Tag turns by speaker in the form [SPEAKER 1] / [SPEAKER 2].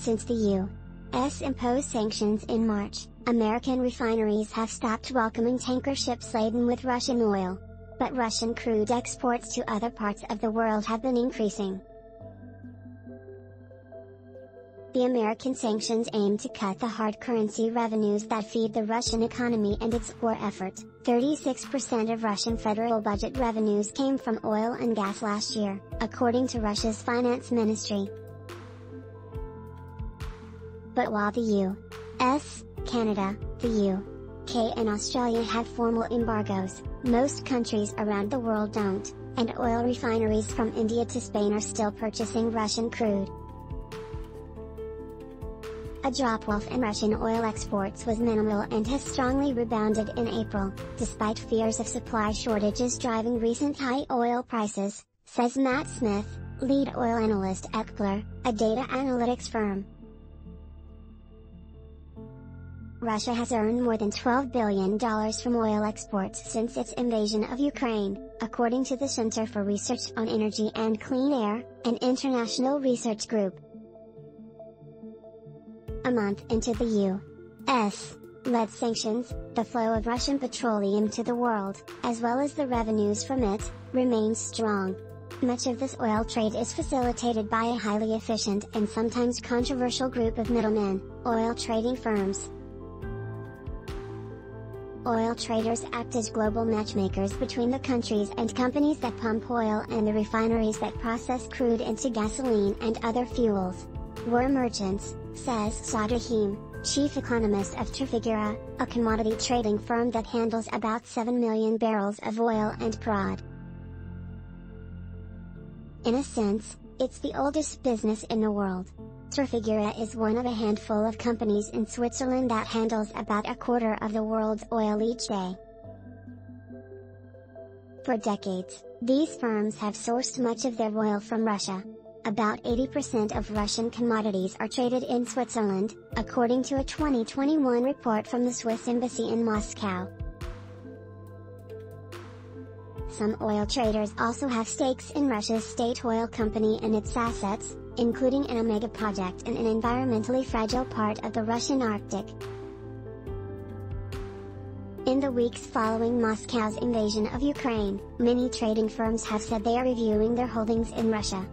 [SPEAKER 1] Since the U.S. imposed sanctions in March, American refineries have stopped welcoming tanker ships laden with Russian oil. But Russian crude exports to other parts of the world have been increasing. The American sanctions aim to cut the hard currency revenues that feed the Russian economy and its war effort. 36% of Russian federal budget revenues came from oil and gas last year, according to Russia's finance ministry. But while the U.S., Canada, the U.K. and Australia have formal embargoes, most countries around the world don't, and oil refineries from India to Spain are still purchasing Russian crude. A drop-off in Russian oil exports was minimal and has strongly rebounded in April, despite fears of supply shortages driving recent high oil prices, says Matt Smith, lead oil analyst at Kpler, a data analytics firm. Russia has earned more than $12 billion from oil exports since its invasion of Ukraine, according to the Center for Research on Energy and Clean Air, an international research group. A month into the U.S. led sanctions, the flow of Russian petroleum to the world, as well as the revenues from it, remains strong. Much of this oil trade is facilitated by a highly efficient and sometimes controversial group of middlemen, oil trading firms. Oil traders act as global matchmakers between the countries and companies that pump oil and the refineries that process crude into gasoline and other fuels. We're merchants, says Saad Rahim, chief economist of Trafigura, a commodity trading firm that handles about 7 million barrels of oil and prod. In a sense, it's the oldest business in the world. Trafigura is one of a handful of companies in Switzerland that handles about a quarter of the world's oil each day. For decades, these firms have sourced much of their oil from Russia, about 80% of Russian commodities are traded in Switzerland, according to a 2021 report from the Swiss Embassy in Moscow. Some oil traders also have stakes in Russia's state oil company and its assets, including an Omega project in an environmentally fragile part of the Russian Arctic. In the weeks following Moscow's invasion of Ukraine, many trading firms have said they are reviewing their holdings in Russia.